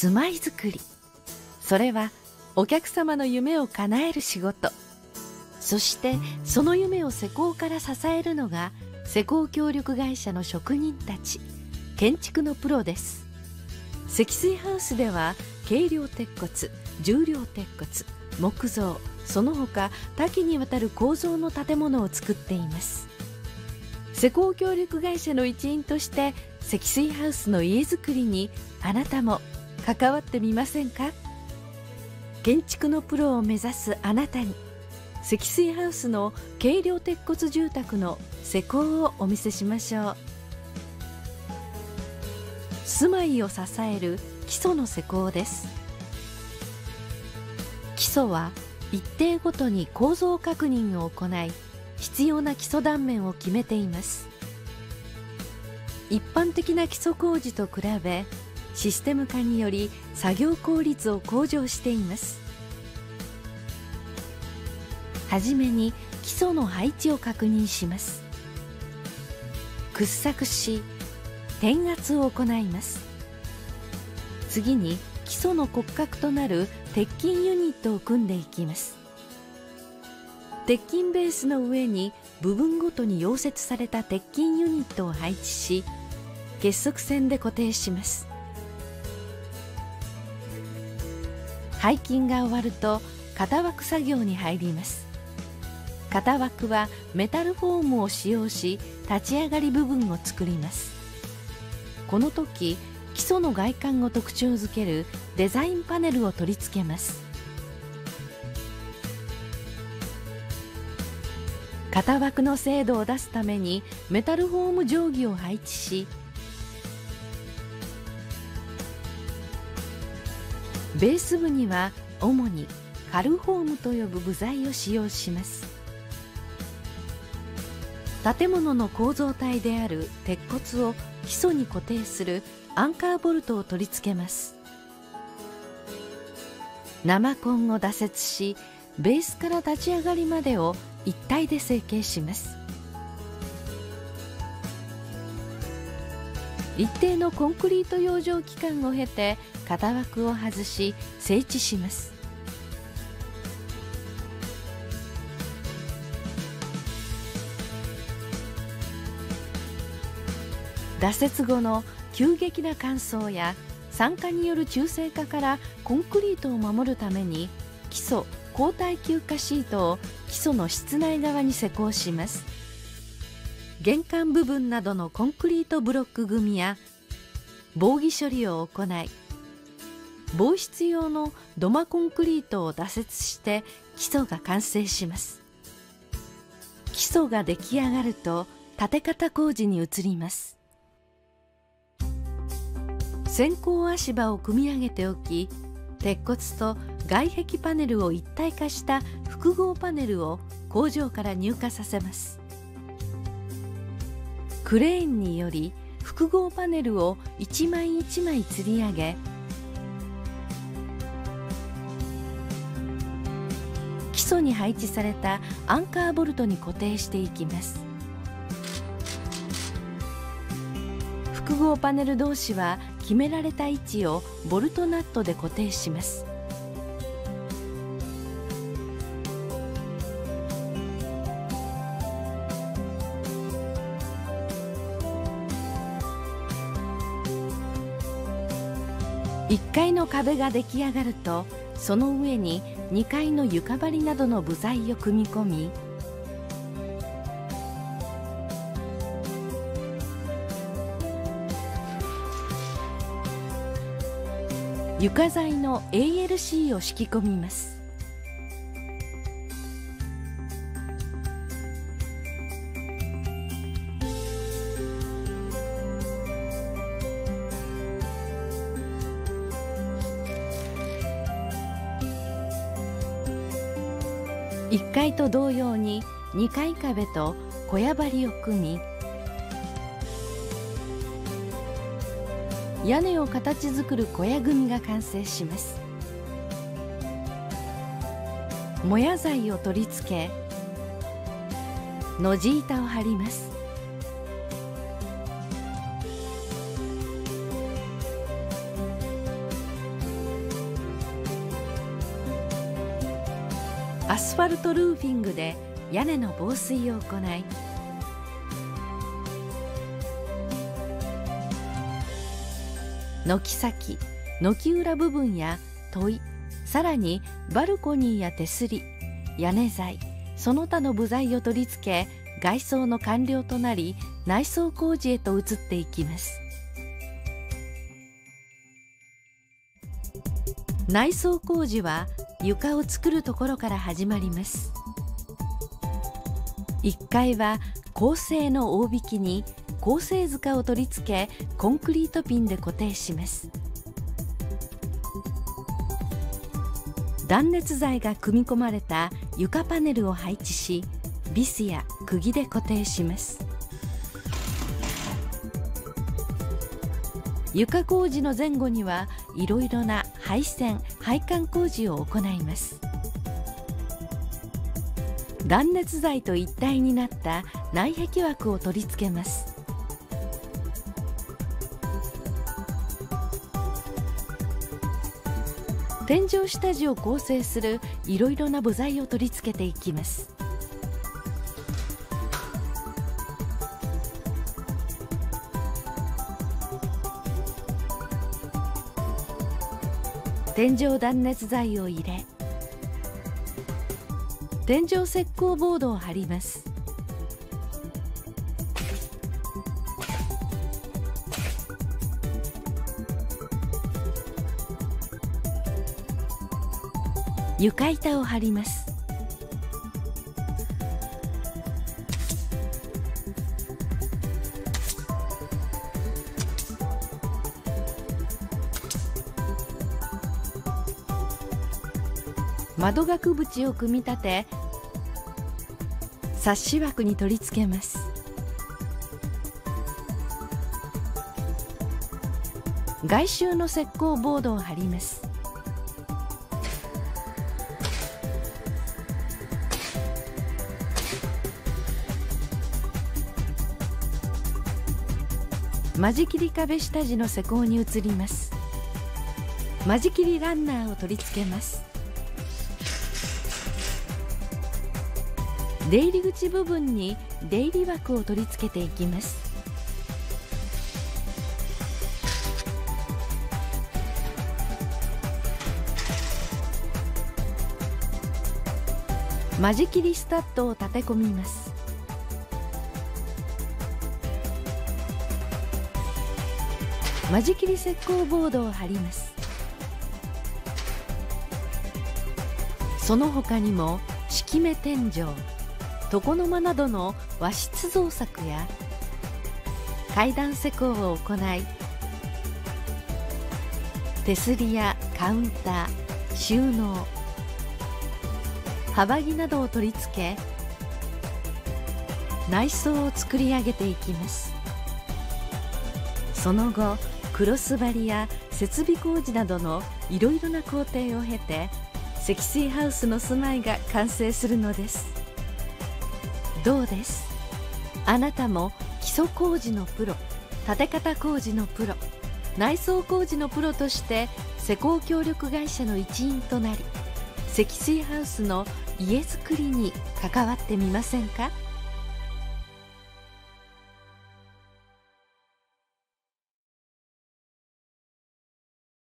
住まいづくり。それはお客様の夢を叶える仕事。そしてその夢を施工から支えるのが施工協力会社の職人たち。建築のプロです。積水ハウスでは軽量鉄骨重量鉄骨木造その他多岐にわたる構造の建物を作っています。施工協力会社の一員として積水ハウスの家づくりにあなたも関わってみませんか？建築のプロを目指すあなたに積水ハウスの軽量鉄骨住宅の施工をお見せしましょう。住まいを支える基礎の施工です。基礎は一定ごとに構造確認を行い必要な基礎断面を決めています。一般的な基礎工事と比べシステム化により作業効率を向上しています。はじめに基礎の配置を確認します。掘削し転圧を行います。次に基礎の骨格となる鉄筋ユニットを組んでいきます。鉄筋ベースの上に部分ごとに溶接された鉄筋ユニットを配置し結束線で固定します。背筋が終わると型枠作業に入ります。型枠はメタルフォームを使用し立ち上がり部分を作ります。この時基礎の外観を特徴づけるデザインパネルを取り付けます。型枠の精度を出すためにメタルフォーム定規を配置しベース部には主にカルフォームと呼ぶ部材を使用します。建物の構造体である鉄骨を基礎に固定するアンカーボルトを取り付けます。生コンを挫折しベースから立ち上がりまでを一体で成形します。一定のコンクリート養生期間を経て型枠を外し整地します。挫折後の急激な乾燥や酸化による中性化からコンクリートを守るために基礎抗体球化シートを基礎の室内側に施工します。玄関部分などのコンクリートブロック組みや防御処理を行い防湿用の土間コンクリートを打折して基礎が完成します。基礎が出来上がると建て方工事に移ります。先行足場を組み上げておき鉄骨と外壁パネルを一体化した複合パネルを工場から入荷させます。クレーンにより複合パネルを一枚一枚吊り上げ基礎に配置されたアンカーボルトに固定していきます。複合パネル同士は決められた位置をボルトナットで固定します。1階の壁が出来上がるとその上に2階の床張りなどの部材を組み込み床材の ALC を敷き込みます。1階と同様に2階壁と小屋張りを組み屋根を形作る小屋組が完成します。もや材を取り付けのじ板を張ります。アスファルトルーフィングで屋根の防水を行い軒先軒裏部分や問いさらにバルコニーや手すり屋根材その他の部材を取り付け外装の完了となり内装工事へと移っていきます。内装工事は床を作るところから始まります。1階は鋼製の大引きに鋼製塚を取り付けコンクリートピンで固定します。断熱材が組み込まれた床パネルを配置しビスや釘で固定します。床工事の前後にはいろいろな配線配管工事を行います。断熱材と一体になった内壁枠を取り付けます。天井下地を構成するいろいろな部材を取り付けていきます。天井断熱材を入れ天井石膏ボードを貼ります。床板を貼ります。窓額縁を組み立てサッシ枠に取り付けます。外周の石膏ボードを貼ります。間仕切り壁下地の施工に移ります。間仕切りランナーを取り付けます。出入り口部分に出入り枠を取り付けていきます。間仕切りスタッドを立て込みます。間仕切り石膏ボードを貼ります。その他にも敷目天井。床の間などの和室造作や階段施工を行い手すりやカウンター収納幅木などを取り付け内装を作り上げていきます。その後クロス張りや設備工事などのいろいろな工程を経て積水ハウスの住まいが完成するのです。どうです？あなたも基礎工事のプロ建て方工事のプロ内装工事のプロとして施工協力会社の一員となり積水ハウスの家づくりに関わってみませんか？